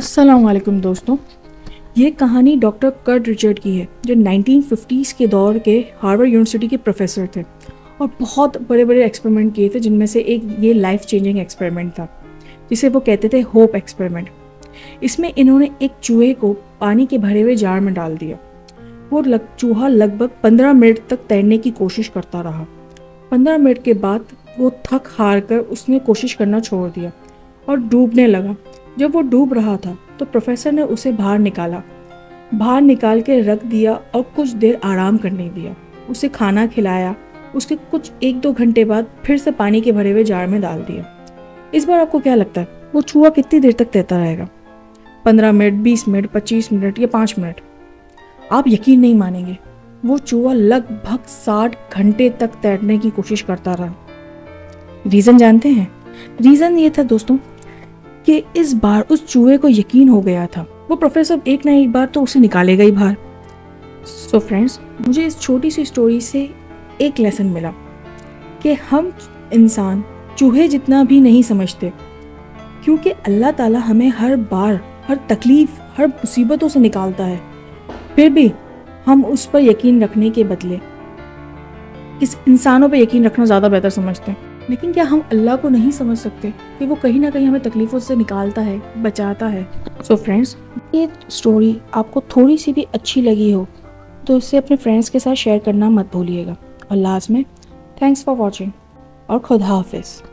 अस्सलाम वालेकुम दोस्तों। ये कहानी डॉक्टर कर्ट रिचर्ड की है, जो 1950s के दौर के हार्वर्ड यूनिवर्सिटी के प्रोफेसर थे और बहुत बड़े बड़े एक्सपेरिमेंट किए थे, जिनमें से एक ये लाइफ चेंजिंग एक्सपेरिमेंट था, जिसे वो कहते थे होप एक्सपेरिमेंट इसमें इन्होंने एक चूहे को पानी के भरे हुए जार में डाल दिया। वो लग, चूहा लगभग पंद्रह मिनट तक तैरने की कोशिश करता रहा। पंद्रह मिनट के बाद वो थक हार कर उसने कोशिश करना छोड़ दिया और डूबने लगा। जब वो डूब रहा था तो प्रोफेसर ने उसे बाहर निकाला। बाहर निकाल के रख दिया और कुछ देर आराम करने दिया। उसे खाना खिलाया। उसके कुछ एक दो घंटे बाद फिर से पानी के भरे हुए जार में डाल दिया। इस बार आपको क्या लगता है? वो चूहा कितनी देर तक तैरता रहेगा? पंद्रह मिनट, बीस मिनट, पच्चीस मिनट या पाँच मिनट? आप यकीन नहीं मानेंगे। वो चूहा लगभग साठ घंटे तक तैरने की कोशिश करता रहा। रीज़न जानते हैं? रीज़न ये था दोस्तों कि इस बार उस चूहे को यकीन हो गया था। वो प्रोफेसर एक ना एक बार तो उसे निकालेगा ही बाहर। सो so फ्रेंड्स मुझे इस छोटी सी स्टोरी से एक लेसन मिला कि हम इंसान चूहे जितना भी नहीं समझते, क्योंकि अल्लाह ताला हमें हर बार, हर तकलीफ़, हर मुसीबतों से निकालता है। फिर भी हम उस पर यकीन रखने के बदले इस इंसानों पर यकीन रखना ज़्यादा बेहतर समझते हैं। लेकिन क्या हम अल्लाह को नहीं समझ सकते कि वो कहीं ना कहीं हमें तकलीफ़ों से निकालता है, बचाता है? सो so फ्रेंड्स ये स्टोरी आपको थोड़ी सी भी अच्छी लगी हो तो इसे अपने फ्रेंड्स के साथ शेयर करना मत भूलिएगा। और लास्ट में थैंक्स फॉर वॉचिंग और खुदा हाफिज़।